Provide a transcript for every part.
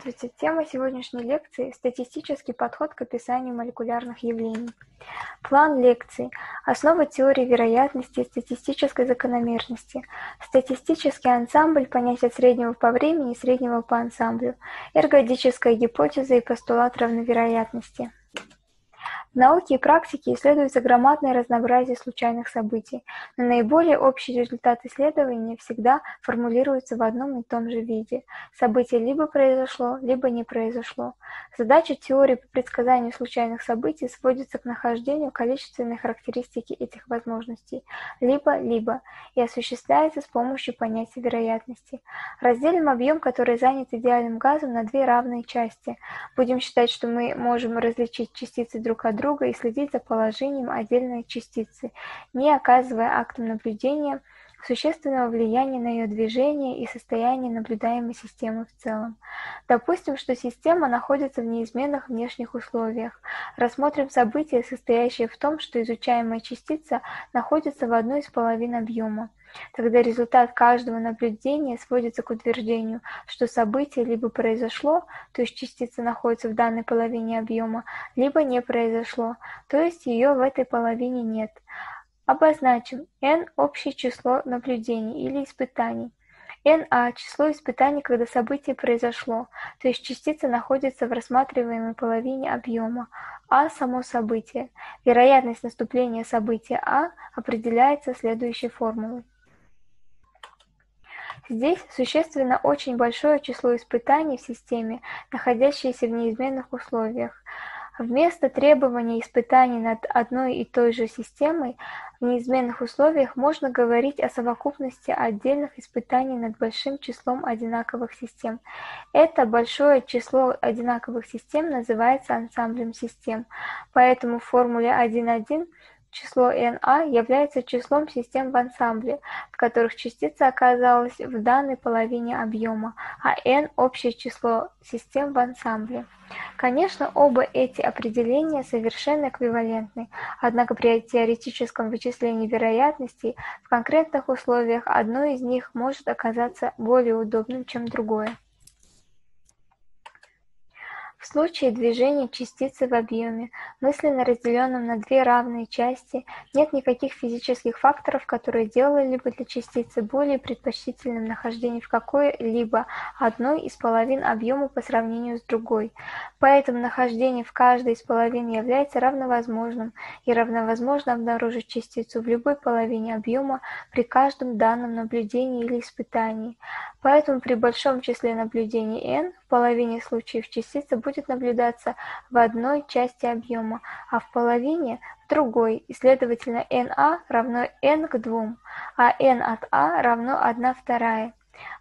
Здравствуйте! Тема сегодняшней лекции – статистический подход к описанию молекулярных явлений. План лекции – основа теории вероятности и статистической закономерности. Статистический ансамбль – понятие среднего по времени и среднего по ансамблю. Эргодическая гипотеза и постулат равновероятности. В науке и практике исследуется громадное разнообразие случайных событий, но наиболее общий результат исследования всегда формулируется в одном и том же виде: событие либо произошло, либо не произошло. Задача теории по предсказанию случайных событий сводится к нахождению количественной характеристики этих возможностей либо-либо и осуществляется с помощью понятия вероятности. Разделим объем, который занят идеальным газом, на две равные части. Будем считать, что мы можем различить частицы друг от друга и следить за положением отдельной частицы, не оказывая актом наблюдения существенного влияния на ее движение и состояние наблюдаемой системы в целом. Допустим, что система находится в неизменных внешних условиях. Рассмотрим событие, состоящее в том, что изучаемая частица находится в одной из половин объема. Тогда результат каждого наблюдения сводится к утверждению, что событие либо произошло, то есть частица находится в данной половине объема, либо не произошло, то есть ее в этой половине нет. Обозначим n – общее число наблюдений или испытаний. NA – число испытаний, когда событие произошло, то есть частица находится в рассматриваемой половине объема, а само событие. Вероятность наступления события А определяется следующей формулой. Здесь существенно очень большое число испытаний в системе, находящиеся в неизменных условиях. Вместо требования испытаний над одной и той же системой в неизменных условиях можно говорить о совокупности отдельных испытаний над большим числом одинаковых систем. Это большое число одинаковых систем называется ансамблем систем. Поэтому в формуле 1.1 Число n(a) является числом систем в ансамбле, в которых частица оказалась в данной половине объема, а n – общее число систем в ансамбле. Конечно, оба эти определения совершенно эквивалентны, однако при теоретическом вычислении вероятностей в конкретных условиях одно из них может оказаться более удобным, чем другое. В случае движения частицы в объеме, мысленно разделенном на две равные части, нет никаких физических факторов, которые делали бы для частицы более предпочтительным нахождение в какой-либо одной из половин объема по сравнению с другой. Поэтому нахождение в каждой из половин является равновозможным, и равновозможно обнаружить частицу в любой половине объема при каждом данном наблюдении или испытании. Поэтому при большом числе наблюдений n в половине случаев частица будет наблюдаться в одной части объема, а в половине – в другой, и следовательно na равно n к 2, а n от a равно 1 вторая.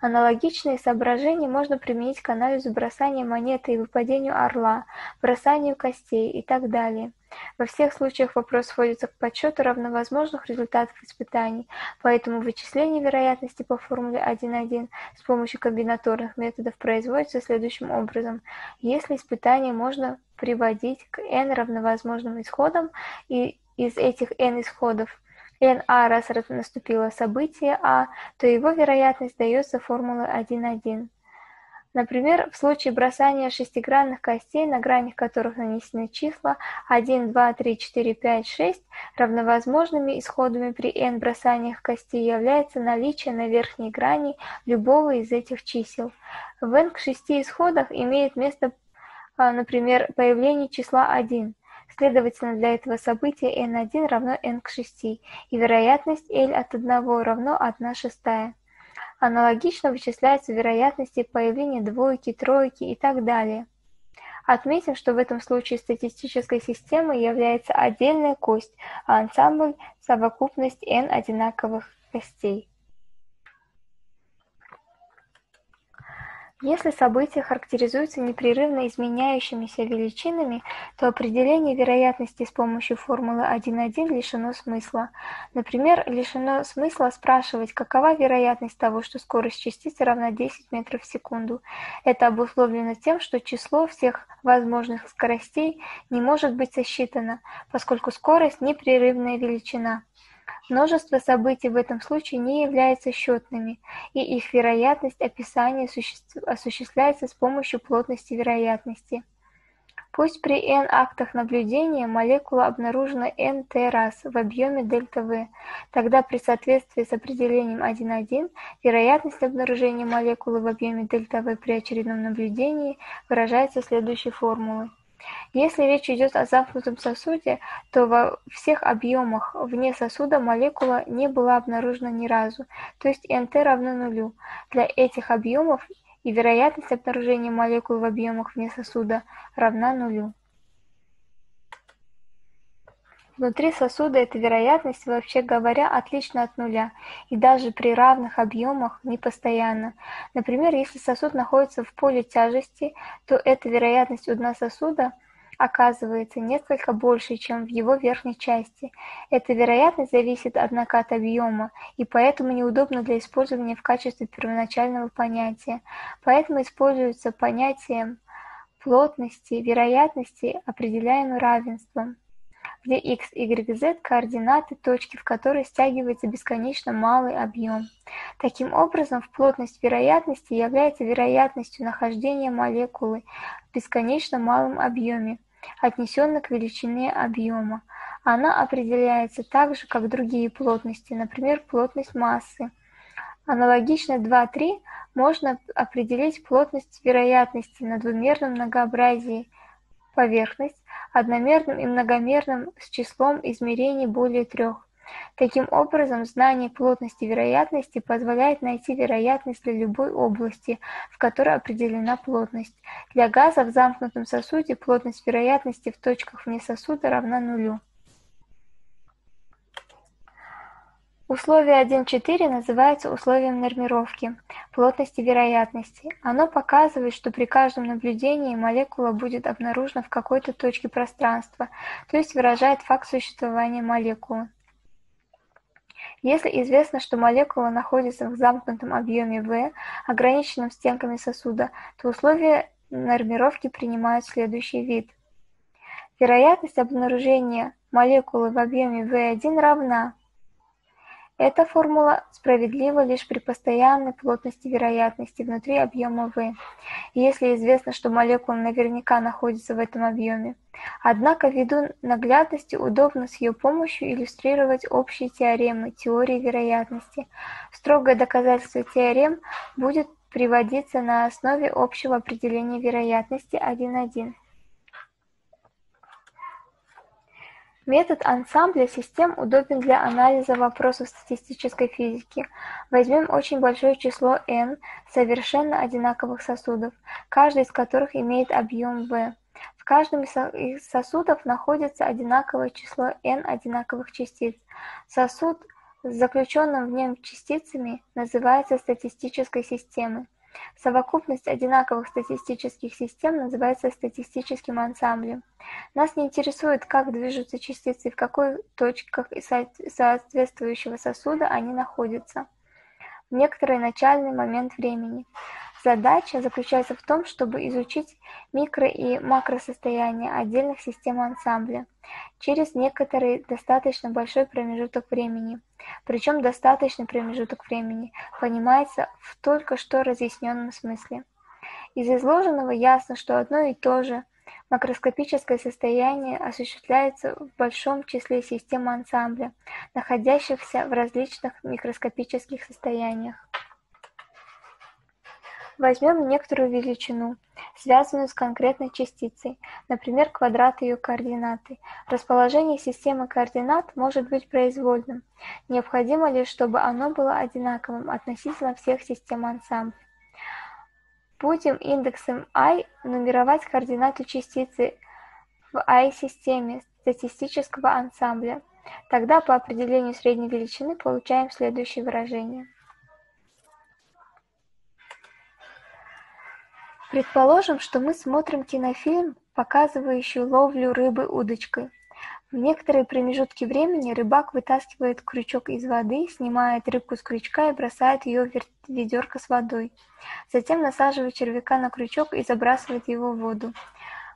Аналогичные соображения можно применить к анализу бросания монеты и выпадению орла, бросанию костей и так далее. Во всех случаях вопрос сводится к подсчету равновозможных результатов испытаний, поэтому вычисление вероятности по формуле 1.1 с помощью комбинаторных методов производится следующим образом. Если испытание можно приводить к n равновозможным исходам, и из этих n исходов n(a) раз наступило событие А, то его вероятность дается формулой 1,1. Например, в случае бросания шестигранных костей, на гранях которых нанесены числа 1, 2, 3, 4, 5, 6, равновозможными исходами при n бросаниях костей является наличие на верхней грани любого из этих чисел. В n к шести исходах имеет место, а, например, появление числа 1. Следовательно, для этого события n1 равно n к 6, и вероятность L от 1 равно 1 шестая. Аналогично вычисляются вероятности появления двойки, тройки и так далее. Отметим, что в этом случае статистической системой является отдельная кость, а ансамбль – совокупность n одинаковых костей. Если события характеризуются непрерывно изменяющимися величинами, то определение вероятности с помощью формулы 1.1 лишено смысла. Например, лишено смысла спрашивать, какова вероятность того, что скорость частицы равна 10 метров в секунду. Это обусловлено тем, что число всех возможных скоростей не может быть сосчитано, поскольку скорость – непрерывная величина. Множество событий в этом случае не являются счетными, и их вероятность описания осуществляется с помощью плотности вероятности. Пусть при n актах наблюдения молекула обнаружена n-t раз в объеме дельта V, тогда при соответствии с определением 1.1 вероятность обнаружения молекулы в объеме дельта V при очередном наблюдении выражается следующей формулой. Если речь идет о замкнутом сосуде, то во всех объемах вне сосуда молекула не была обнаружена ни разу, то есть НТ равно нулю. Для этих объемов и вероятность обнаружения молекул в объемах вне сосуда равна нулю. Внутри сосуда эта вероятность, вообще говоря, отлична от нуля, и даже при равных объемах непостоянна. Например, если сосуд находится в поле тяжести, то эта вероятность у дна сосуда оказывается несколько больше, чем в его верхней части. Эта вероятность зависит, однако, от объема, и поэтому неудобна для использования в качестве первоначального понятия. Поэтому используется понятие плотности вероятности, определяемой равенством где x, y, z – координаты точки, в которой стягивается бесконечно малый объем. Таким образом, плотность вероятности является вероятностью нахождения молекулы в бесконечно малом объеме, отнесенной к величине объема. Она определяется так же, как другие плотности, например, плотность массы. Аналогично 2-3 можно определить плотность вероятности на двумерном многообразии поверхность одномерным и многомерным с числом измерений более трех. Таким образом, знание плотности вероятности позволяет найти вероятность для любой области, в которой определена плотность. Для газа в замкнутом сосуде плотность вероятности в точках вне сосуда равна нулю. Условие 1.4 называется условием нормировки плотности вероятности. Оно показывает, что при каждом наблюдении молекула будет обнаружена в какой-то точке пространства, то есть выражает факт существования молекулы. Если известно, что молекула находится в замкнутом объеме V, ограниченном стенками сосуда, то условия нормировки принимают следующий вид. Вероятность обнаружения молекулы в объеме V1 равна эта формула справедлива лишь при постоянной плотности вероятности внутри объема V, если известно, что молекула наверняка находится в этом объеме. Однако ввиду наглядности удобно с ее помощью иллюстрировать общие теоремы теории вероятности. Строгое доказательство теорем будет приводиться на основе общего определения вероятности 1.1. Метод ансамбля систем удобен для анализа вопросов статистической физики. Возьмем очень большое число n совершенно одинаковых сосудов, каждый из которых имеет объем v. В каждом из сосудов находится одинаковое число n одинаковых частиц. Сосуд с заключенным в нем частицами называется статистической системой. Совокупность одинаковых статистических систем называется статистическим ансамблем. Нас не интересует, как движутся частицы и в какой точках соответствующего сосуда они находятся в некоторый начальный момент времени. Задача заключается в том, чтобы изучить микро- и макросостояния отдельных систем ансамбля через некоторый достаточно большой промежуток времени. Причем достаточный промежуток времени понимается в только что разъясненном смысле. Из изложенного ясно, что одно и то же макроскопическое состояние осуществляется в большом числе систем ансамбля, находящихся в различных микроскопических состояниях. Возьмем некоторую величину, связанную с конкретной частицей, например, квадрат ее координаты. Расположение системы координат может быть произвольным. Необходимо лишь, чтобы оно было одинаковым относительно всех систем ансамбля. Будем индексом i нумеровать координаты частицы в i-системе статистического ансамбля. Тогда по определению средней величины получаем следующее выражение. Предположим, что мы смотрим кинофильм, показывающий ловлю рыбы удочкой. В некоторые промежутки времени рыбак вытаскивает крючок из воды, снимает рыбку с крючка и бросает ее в ведерко с водой. Затем насаживает червяка на крючок и забрасывает его в воду.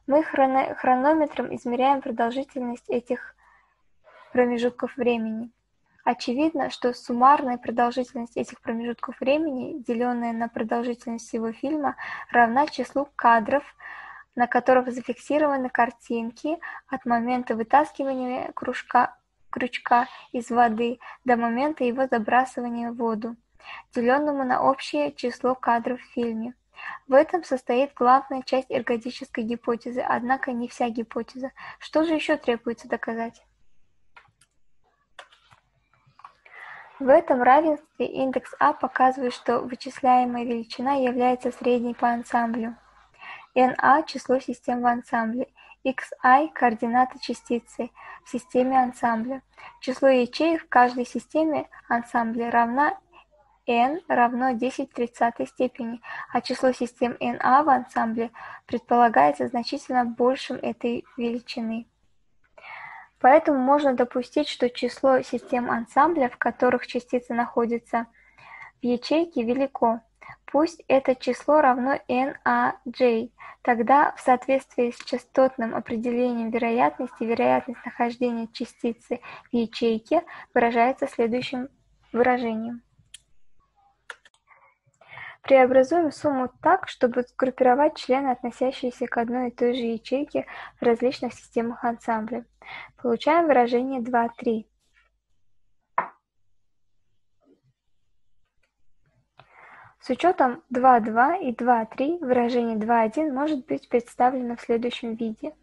Мы хронометром измеряем продолжительность этих промежутков времени. Очевидно, что суммарная продолжительность этих промежутков времени, деленная на продолжительность всего фильма, равна числу кадров, на которых зафиксированы картинки от момента вытаскивания кружка, крючка из воды до момента его забрасывания в воду, деленному на общее число кадров в фильме. В этом состоит главная часть эргодической гипотезы, однако не вся гипотеза. Что же еще требуется доказать? В этом равенстве индекс А показывает, что вычисляемая величина является средней по ансамблю. NA – число систем в ансамбле, xi – координаты частицы в системе ансамбля. Число ячеек в каждой системе ансамбля равна n равно 10 в тридцатой степени, а число систем NA в ансамбле предполагается значительно большим этой величины. Поэтому можно допустить, что число систем ансамбля, в которых частицы находятся в ячейке, велико. Пусть это число равно naj, тогда в соответствии с частотным определением вероятности вероятность нахождения частицы в ячейке выражается следующим выражением. Преобразуем сумму так, чтобы сгруппировать члены, относящиеся к одной и той же ячейке в различных системах ансамбля. Получаем выражение 2,3. С учетом 2,2 и 2,3 выражение 2,1 может быть представлено в следующем виде.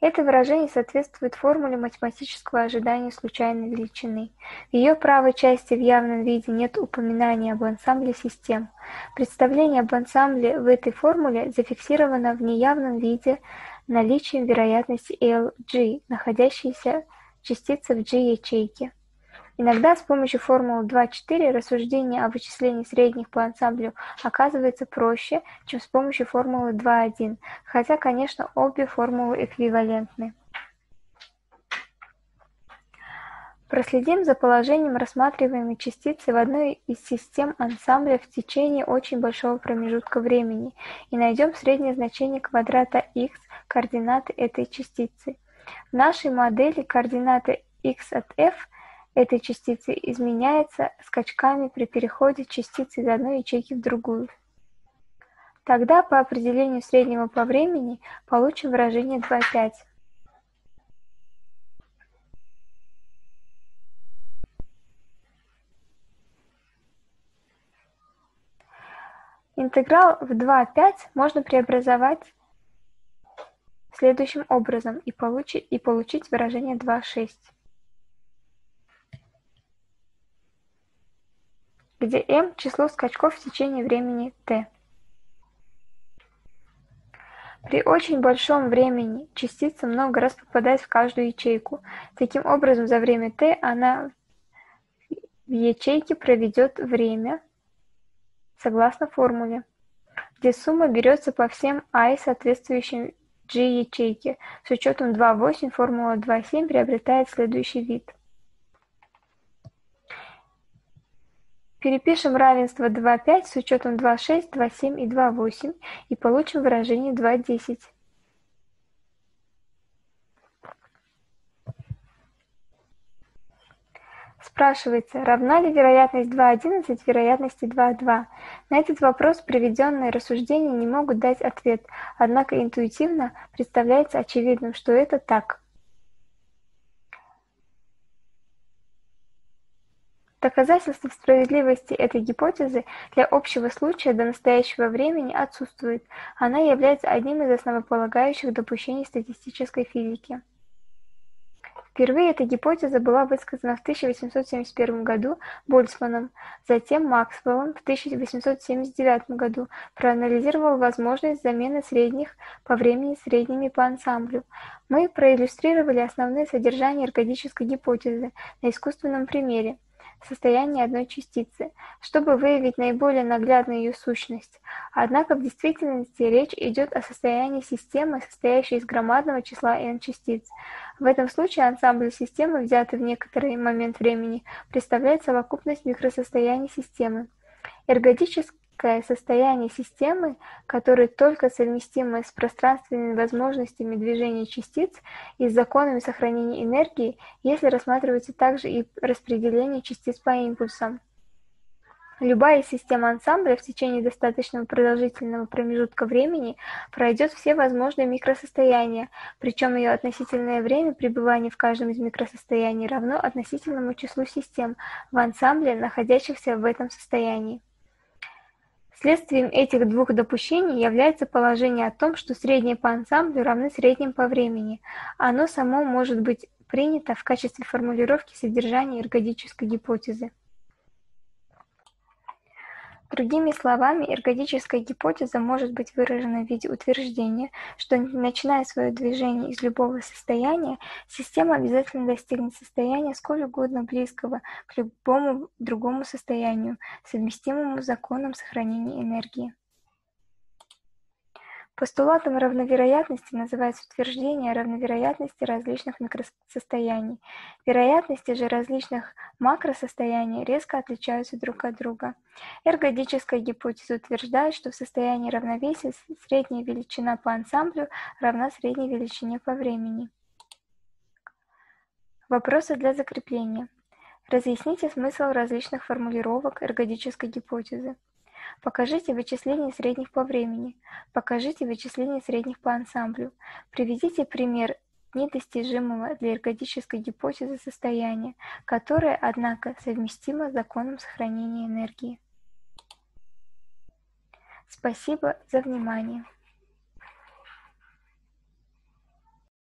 Это выражение соответствует формуле математического ожидания случайной величины. В ее правой части в явном виде нет упоминания об ансамбле систем. Представление об ансамбле в этой формуле зафиксировано в неявном виде наличием вероятности LG, находящейся частицы в G-ячейке. Иногда с помощью формулы 2.4 рассуждение о вычислении средних по ансамблю оказывается проще, чем с помощью формулы 2.1, хотя, конечно, обе формулы эквивалентны. Проследим за положением рассматриваемой частицы в одной из систем ансамбля в течение очень большого промежутка времени и найдем среднее значение квадрата x координаты этой частицы. В нашей модели координата x от f – этой частицы изменяется скачками при переходе частицы из одной ячейки в другую. Тогда по определению среднего по времени получим выражение 2,5. Интеграл в 2,5 можно преобразовать следующим образом и получить, и получить выражение 2,6. Где m – число скачков в течение времени t. При очень большом времени частица много раз попадает в каждую ячейку. Таким образом, за время t она в ячейке проведет время согласно формуле, где сумма берется по всем i, соответствующим g ячейке. С учетом 2.8 формула 2.7 приобретает следующий вид – Перепишем равенство 2,5 с учетом 2,6, 2,7 и 2,8 и получим выражение 2,10. Спрашивается, равна ли вероятность 2,11 вероятности 2,2? На этот вопрос приведенные рассуждения не могут дать ответ, однако интуитивно представляется очевидным, что это так. Доказательства справедливости этой гипотезы для общего случая до настоящего времени отсутствует, она является одним из основополагающих допущений статистической физики. Впервые эта гипотеза была высказана в 1871 году Больцманом, затем Максвеллом в 1879 году проанализировал возможность замены средних по времени средними по ансамблю. Мы проиллюстрировали основные содержания эргодической гипотезы на искусственном примере состояние одной частицы, чтобы выявить наиболее наглядно ее сущность. Однако в действительности речь идет о состоянии системы, состоящей из громадного числа n частиц. В этом случае ансамбль системы, взятый в некоторый момент времени, представляет совокупность микросостояний системы. Эргодически эргодическое состояние системы, которое только совместимо с пространственными возможностями движения частиц и с законами сохранения энергии, если рассматривается также и распределение частиц по импульсам. Любая система ансамбля в течение достаточно продолжительного промежутка времени пройдет все возможные микросостояния, причем ее относительное время пребывания в каждом из микросостояний равно относительному числу систем в ансамбле, находящихся в этом состоянии. Следствием этих двух допущений является положение о том, что средние по ансамблю равны средним по времени. Оно само может быть принято в качестве формулировки содержания эргодической гипотезы. Другими словами, эргодическая гипотеза может быть выражена в виде утверждения, что начиная свое движение из любого состояния, система обязательно достигнет состояния сколь угодно близкого к любому другому состоянию, совместимому с законом сохранения энергии. Постулатом равновероятности называется утверждение равновероятности различных микросостояний. Вероятности же различных макросостояний резко отличаются друг от друга. Эргодическая гипотеза утверждает, что в состоянии равновесия средняя величина по ансамблю равна средней величине по времени. Вопросы для закрепления. Разъясните смысл различных формулировок эргодической гипотезы. Покажите вычисление средних по времени. Покажите вычисление средних по ансамблю. Приведите пример недостижимого для эргодической гипотезы состояния, которое, однако, совместимо с законом сохранения энергии. Спасибо за внимание.